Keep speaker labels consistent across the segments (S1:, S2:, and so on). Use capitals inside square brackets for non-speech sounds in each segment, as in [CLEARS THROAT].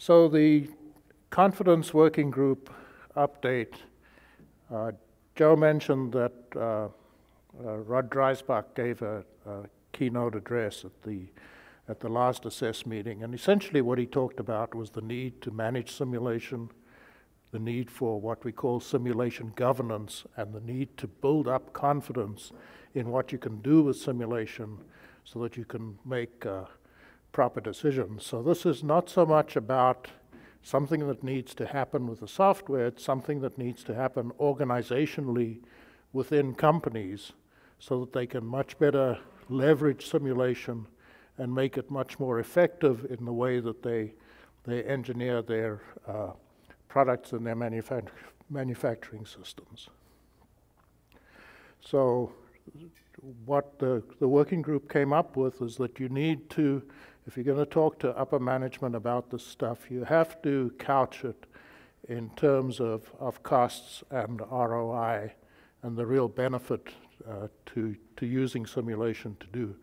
S1: So the confidence working group update, uh, Joe mentioned that uh, uh, Rod Dreisbach gave a, a, keynote address at the at the last assess meeting, and essentially what he talked about was the need to manage simulation, the need for what we call simulation governance, and the need to build up confidence in what you can do with simulation so that you can make uh, proper decisions. So this is not so much about something that needs to happen with the software, it's something that needs to happen organizationally within companies so that they can much better leverage simulation and make it much more effective in the way that they, they engineer their uh, products and their manufact manufacturing systems. So what the, the working group came up with is that you need to, if you're going to talk to upper management about this stuff, you have to couch it in terms of, of costs and ROI and the real benefit uh, to, to using simulation to do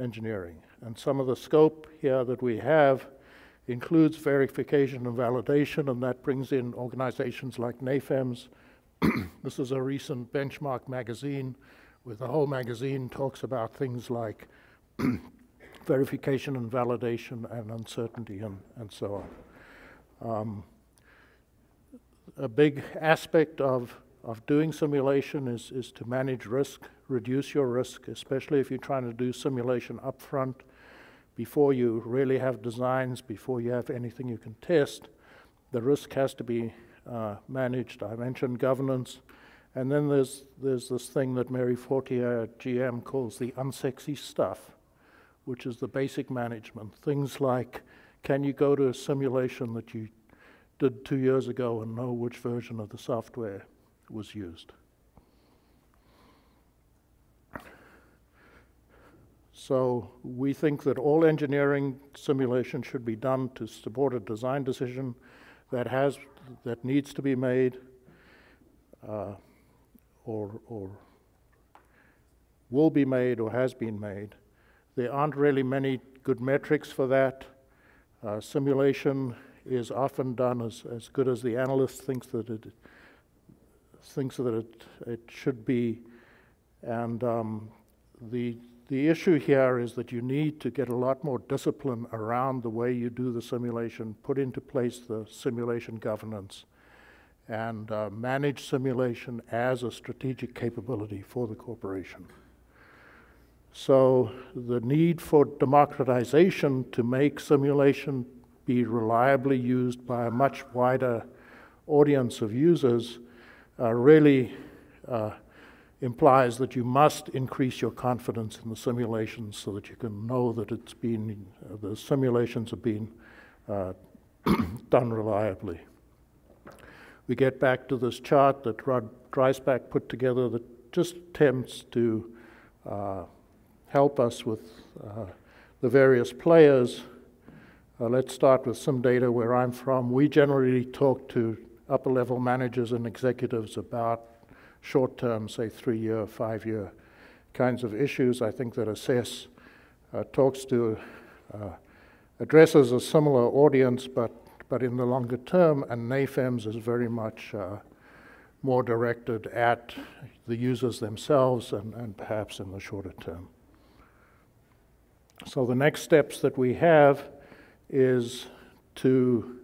S1: engineering. And some of the scope here that we have includes verification and validation, and that brings in organizations like NAFEMS. [CLEARS THROAT] this is a recent benchmark magazine where the whole magazine talks about things like [CLEARS THROAT] verification and validation and uncertainty and, and so on. Um, a big aspect of, of doing simulation is, is to manage risk, reduce your risk, especially if you're trying to do simulation upfront before you really have designs, before you have anything you can test. The risk has to be uh, managed. I mentioned governance. And then there's, there's this thing that Mary Fortier at GM calls the unsexy stuff, which is the basic management. Things like can you go to a simulation that you did two years ago and know which version of the software was used? So we think that all engineering simulation should be done to support a design decision that has that needs to be made. Uh, or, or will be made or has been made. There aren't really many good metrics for that. Uh, simulation is often done as, as good as the analyst thinks that it thinks that it, it should be. And um, the, the issue here is that you need to get a lot more discipline around the way you do the simulation, put into place the simulation governance, and uh, manage simulation as a strategic capability for the corporation. So the need for democratization to make simulation be reliably used by a much wider audience of users uh, really uh, implies that you must increase your confidence in the simulations so that you can know that it's been, uh, the simulations have been uh, [CLEARS THROAT] done reliably we get back to this chart that Rod Dreisbach put together that just attempts to uh, help us with uh, the various players. Uh, let's start with CIMdata where I'm from. We generally talk to upper level managers and executives about short term, say three year, five year kinds of issues. I think that Assess uh, talks to, uh, addresses a similar audience, but but in the longer term, and NAFEMS is very much uh, more directed at the users themselves and, and perhaps in the shorter term. So the next steps that we have is to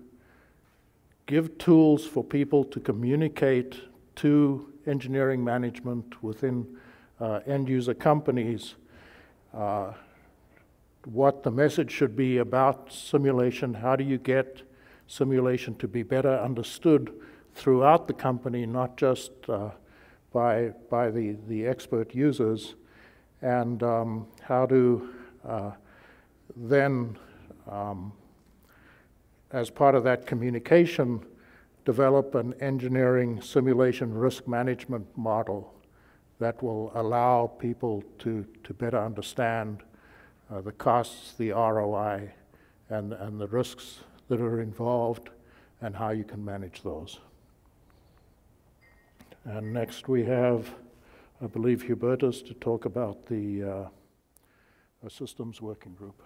S1: give tools for people to communicate to engineering management within uh, end user companies uh, what the message should be about simulation. How do you get simulation to be better understood throughout the company, not just uh, by, by the, the expert users, and um, how to uh, then, um, as part of that communication, develop an engineering simulation risk management model that will allow people to, to better understand uh, the costs, the ROI, and, and the risks that are involved and how you can manage those. And next we have, I believe, Hubertus to talk about the uh, systems working group.